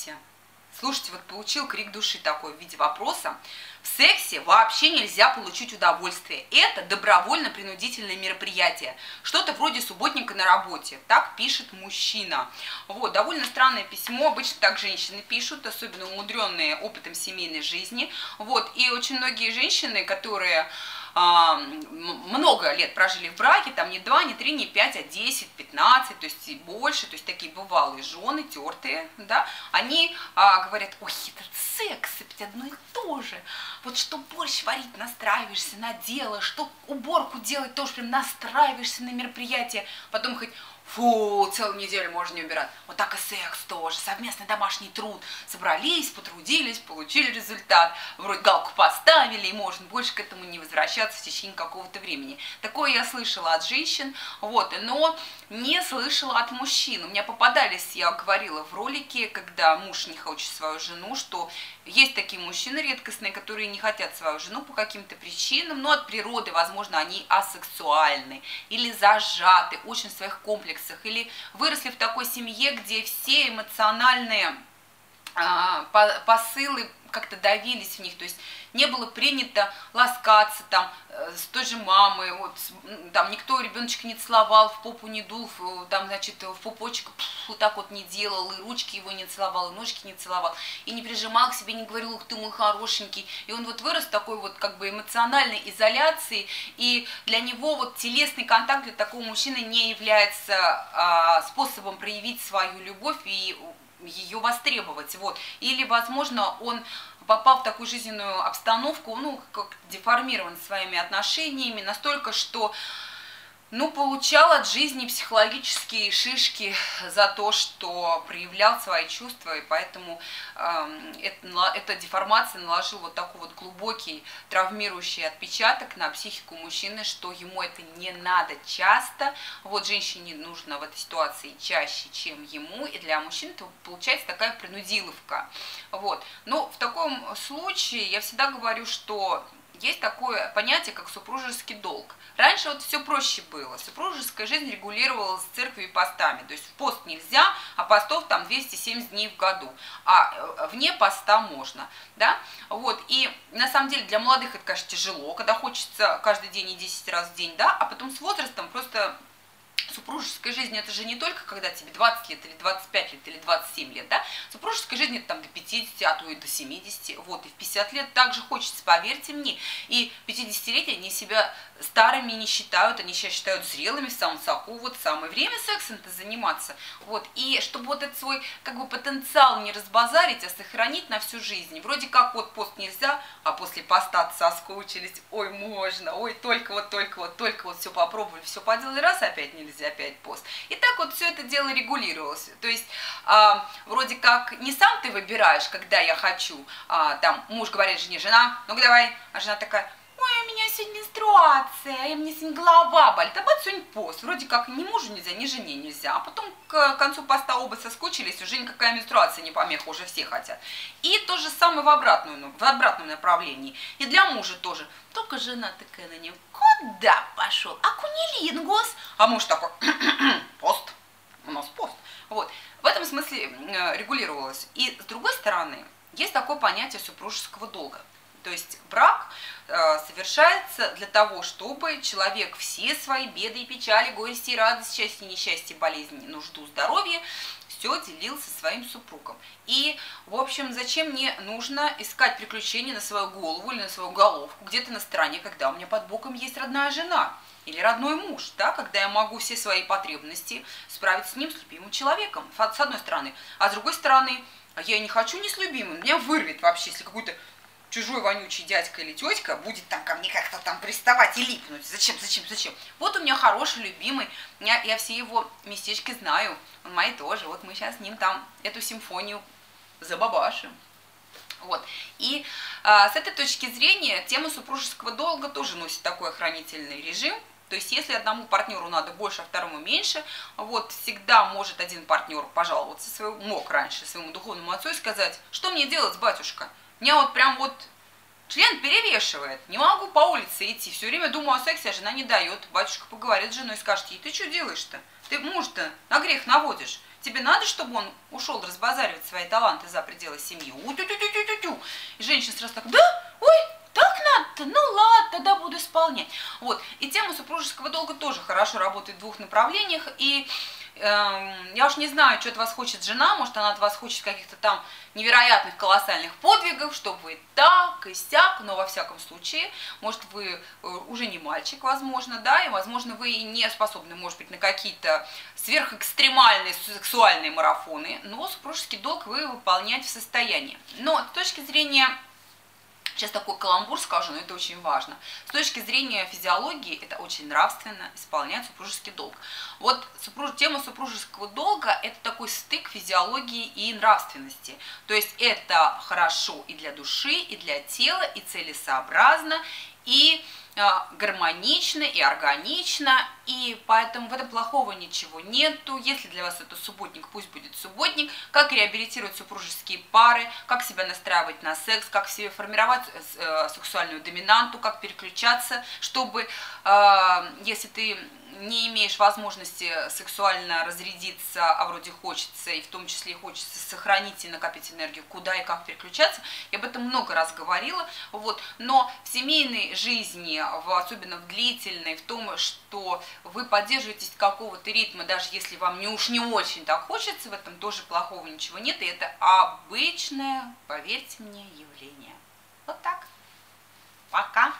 Смотрите, слушайте, вот получил крик души такой в виде вопроса. В сексе вообще нельзя получить удовольствие. Это добровольно-принудительное мероприятие. Что-то вроде субботника на работе. Так пишет мужчина. Вот, довольно странное письмо. Обычно так женщины пишут, особенно умудренные опытом семейной жизни. Вот, и очень многие женщины, которые много лет прожили в браке, там не 2, не 3, не 5, а 10, 15, то есть и больше, то есть такие бывалые жены, тертые, да, они а, говорят, ой, этот секс, опять одно и то же, вот что борщ варить, настраиваешься на дело, что уборку делать, тоже прям настраиваешься на мероприятие, потом хоть Фу, целую неделю можно не убирать. Вот так и секс тоже, совместный домашний труд. Собрались, потрудились, получили результат. Вроде галку поставили, и можно больше к этому не возвращаться в течение какого-то времени. Такое я слышала от женщин, вот, но не слышала от мужчин. У меня попадались, я говорила в ролике, когда муж не хочет свою жену, что есть такие мужчины редкостные, которые не хотят свою жену по каким-то причинам, но от природы, возможно, они асексуальны или зажаты очень в своих комплексах, или выросли в такой семье, где все эмоциональные а, посылы как-то давились в них, то есть не было принято ласкаться там э, с той же мамой, вот, там никто ребеночка не целовал, в попу не дул, там, значит, в пупочек вот так вот не делал, и ручки его не целовал, и ножки не целовал, и не прижимал к себе, не говорил, ух ты мой хорошенький, и он вот вырос такой вот как бы эмоциональной изоляции, и для него вот телесный контакт для такого мужчины не является а, способом проявить свою любовь и ее востребовать, вот, или, возможно, он попал в такую жизненную обстановку, ну, как деформирован своими отношениями, настолько, что ну, получал от жизни психологические шишки за то, что проявлял свои чувства, и поэтому э, это, эта деформация наложила вот такой вот глубокий травмирующий отпечаток на психику мужчины, что ему это не надо часто, вот женщине нужно в этой ситуации чаще, чем ему, и для мужчин это получается такая принудиловка, вот. Но в таком случае я всегда говорю, что есть такое понятие, как супружеский долг. Раньше вот все проще было. Супружеская жизнь регулировалась церковью и постами. То есть в пост нельзя, а постов там 270 дней в году. А э, вне поста можно. Да? Вот. И на самом деле для молодых это, конечно, тяжело, когда хочется каждый день и 10 раз в день, да, а потом с возрастом просто супружеская жизнь это же не только когда тебе 20 лет или 25 лет или 27 лет, да, супружеская жизнь это там до 50, а то и до 70, вот, и в 50 лет также хочется, поверьте мне, и 50-летние они себя старыми не считают, они себя считают зрелыми в самом соку, вот самое время сексом-то заниматься, вот, и чтобы вот этот свой, как бы, потенциал не разбазарить, а сохранить на всю жизнь, вроде как вот пост нельзя, а после поста соскучились, ой, можно, ой, только вот, только вот, только вот все попробовали, все поделали, раз опять нельзя, опять пост. И так вот все это дело регулировалось, то есть, а, вроде как не сам ты выбираешь, когда я хочу, а, там, муж говорит жене, жена, ну-ка давай, а жена такая, ой, у меня сегодня менструация, и мне сегодня голова болит, а вот сегодня пост, вроде как ни мужу нельзя, ни жене нельзя, а потом к концу поста оба соскучились, уже никакая менструация не помеха, уже все хотят. И то же самое в, обратную, ну, в обратном направлении, и для мужа тоже, только жена такая на него, куда пошел, а кунилингус, а муж такой, пост, у нас пост, вот, в этом смысле э, регулировалось. И с другой стороны, есть такое понятие супружеского долга. То есть брак э, совершается для того, чтобы человек все свои беды и печали, горести, радость, счастье, несчастье, болезни, нужду, здоровье, все делил со своим супругом. И, в общем, зачем мне нужно искать приключения на свою голову или на свою головку, где-то на стороне, когда у меня под боком есть родная жена или родной муж, да, когда я могу все свои потребности справить с ним, с любимым человеком, с одной стороны. А с другой стороны, я не хочу не с любимым, меня вырвет вообще, если какой-то чужой вонючий дядька или тетка будет там ко мне как-то там приставать и липнуть. Зачем, зачем, зачем? Вот у меня хороший, любимый, я, я все его местечки знаю, он мои тоже. Вот мы сейчас с ним там эту симфонию забабашим. Вот. И а, с этой точки зрения тема супружеского долга тоже носит такой охранительный режим. То есть если одному партнеру надо больше, а второму меньше, вот всегда может один партнер пожаловаться своему, мог раньше своему духовному отцу и сказать, что мне делать, батюшка? Меня вот прям вот член перевешивает. Не могу по улице идти. Все время думаю о сексе, а жена не дает. Батюшка поговорит с женой и скажет ей, ты что делаешь-то? Ты муж-то на грех наводишь. Тебе надо, чтобы он ушел разбазаривать свои таланты за пределы семьи? у тю тю тю тю тю тю И женщина сразу так, да, ой, так надо, ну ладно, тогда буду исполнять. Вот. И тема супружеского долга тоже хорошо работает в двух направлениях. И я уж не знаю, что от вас хочет жена, может она от вас хочет каких-то там невероятных колоссальных подвигов, чтобы вы так и сяк, но во всяком случае, может вы э, уже не мальчик, возможно, да, и возможно вы не способны, может быть, на какие-то сверхэкстремальные сексуальные марафоны, но супружеский долг вы выполнять в состоянии. Но с точки зрения Сейчас такой каламбур скажу, но это очень важно. С точки зрения физиологии, это очень нравственно исполнять супружеский долг. Вот супруж... тема супружеского долга – это такой стык физиологии и нравственности. То есть это хорошо и для души, и для тела, и целесообразно, и а, гармонично и органично, и поэтому в этом плохого ничего нету. Если для вас это субботник, пусть будет субботник. Как реабилитировать супружеские пары, как себя настраивать на секс, как себе формировать э, сексуальную доминанту, как переключаться, чтобы, а, если ты не имеешь возможности сексуально разрядиться, а вроде хочется, и в том числе хочется сохранить и накопить энергию, куда и как переключаться, я об этом много раз говорила, вот, но в семейной жизни, в, особенно в длительной, в том, что вы поддерживаетесь какого-то ритма, даже если вам не уж не очень так хочется, в этом тоже плохого ничего нет, и это обычное, поверьте мне, явление. Вот так. Пока.